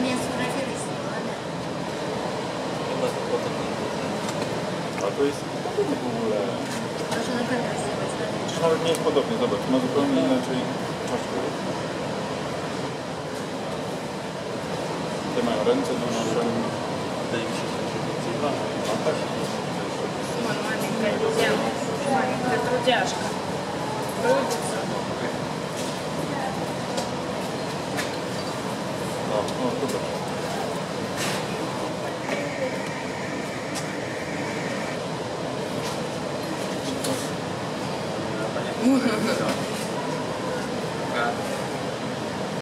También su referencia. A to jest podobnie w ogóle. Proszę na pewno nie jest podobnie, zobacz, ma zupełnie no. inaczej czaszkę. Te mają ręce do dłuższe. Wydaje mi się, że to więcej ważne. A tak się nie Normalnie, jak widziałam. Trudniaszka. Trudniaszka. Zobacz. Panie